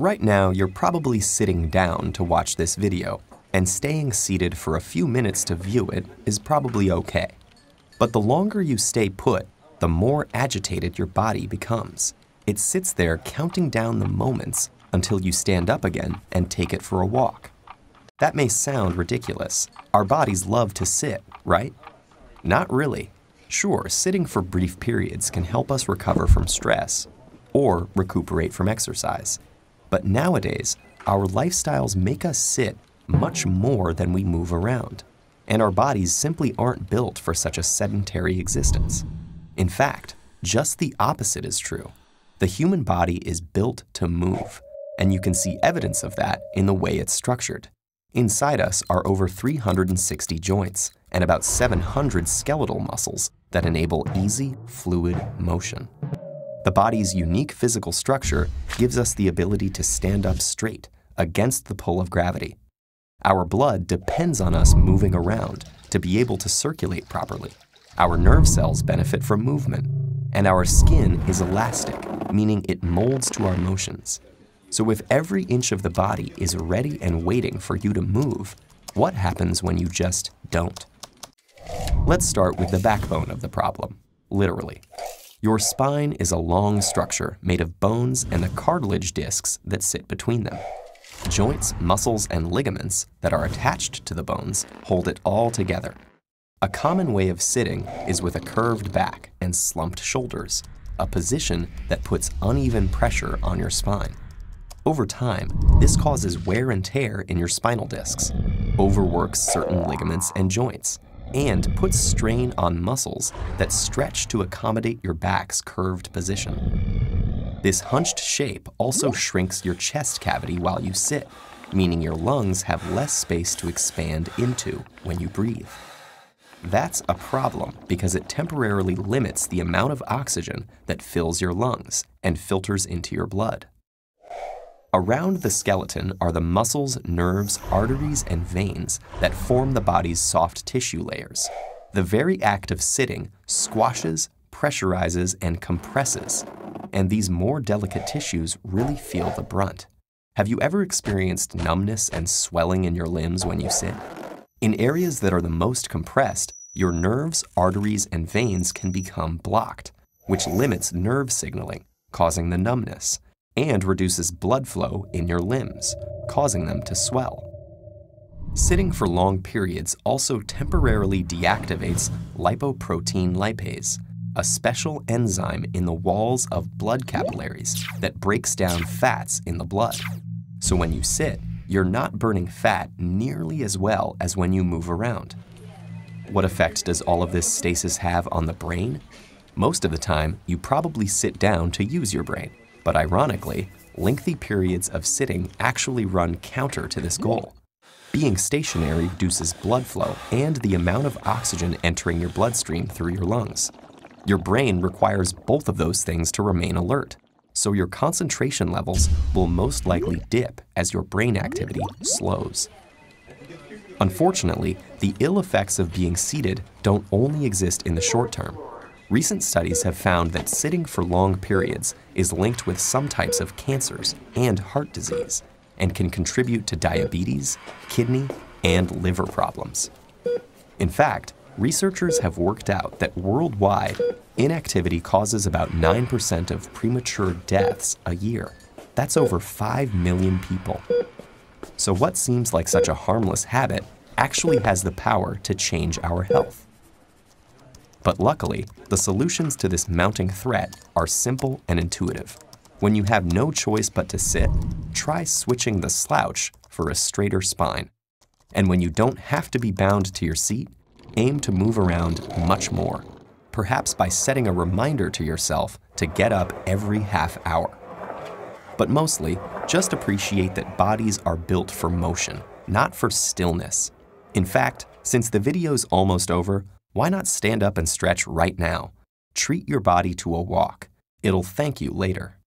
Right now, you're probably sitting down to watch this video, and staying seated for a few minutes to view it is probably okay. But the longer you stay put, the more agitated your body becomes. It sits there counting down the moments until you stand up again and take it for a walk. That may sound ridiculous. Our bodies love to sit, right? Not really. Sure, sitting for brief periods can help us recover from stress or recuperate from exercise. But nowadays, our lifestyles make us sit much more than we move around, and our bodies simply aren't built for such a sedentary existence. In fact, just the opposite is true. The human body is built to move, and you can see evidence of that in the way it's structured. Inside us are over 360 joints and about 700 skeletal muscles that enable easy, fluid motion. The body's unique physical structure gives us the ability to stand up straight against the pull of gravity. Our blood depends on us moving around to be able to circulate properly. Our nerve cells benefit from movement, and our skin is elastic, meaning it molds to our motions. So if every inch of the body is ready and waiting for you to move, what happens when you just don't? Let's start with the backbone of the problem, literally. Your spine is a long structure made of bones and the cartilage discs that sit between them. Joints, muscles, and ligaments that are attached to the bones hold it all together. A common way of sitting is with a curved back and slumped shoulders, a position that puts uneven pressure on your spine. Over time, this causes wear and tear in your spinal discs, overworks certain ligaments and joints, and puts strain on muscles that stretch to accommodate your back's curved position. This hunched shape also shrinks your chest cavity while you sit, meaning your lungs have less space to expand into when you breathe. That's a problem because it temporarily limits the amount of oxygen that fills your lungs and filters into your blood. Around the skeleton are the muscles, nerves, arteries, and veins that form the body's soft tissue layers. The very act of sitting squashes, pressurizes, and compresses, and these more delicate tissues really feel the brunt. Have you ever experienced numbness and swelling in your limbs when you sit? In areas that are the most compressed, your nerves, arteries, and veins can become blocked, which limits nerve signaling, causing the numbness and reduces blood flow in your limbs, causing them to swell. Sitting for long periods also temporarily deactivates lipoprotein lipase, a special enzyme in the walls of blood capillaries that breaks down fats in the blood. So when you sit, you're not burning fat nearly as well as when you move around. What effect does all of this stasis have on the brain? Most of the time, you probably sit down to use your brain. But ironically, lengthy periods of sitting actually run counter to this goal. Being stationary reduces blood flow and the amount of oxygen entering your bloodstream through your lungs. Your brain requires both of those things to remain alert, so your concentration levels will most likely dip as your brain activity slows. Unfortunately, the ill effects of being seated don't only exist in the short term. Recent studies have found that sitting for long periods is linked with some types of cancers and heart disease and can contribute to diabetes, kidney, and liver problems. In fact, researchers have worked out that worldwide, inactivity causes about 9% of premature deaths a year. That's over 5 million people. So what seems like such a harmless habit actually has the power to change our health. But luckily, the solutions to this mounting threat are simple and intuitive. When you have no choice but to sit, try switching the slouch for a straighter spine. And when you don't have to be bound to your seat, aim to move around much more, perhaps by setting a reminder to yourself to get up every half hour. But mostly, just appreciate that bodies are built for motion, not for stillness. In fact, since the video's almost over, why not stand up and stretch right now? Treat your body to a walk. It'll thank you later.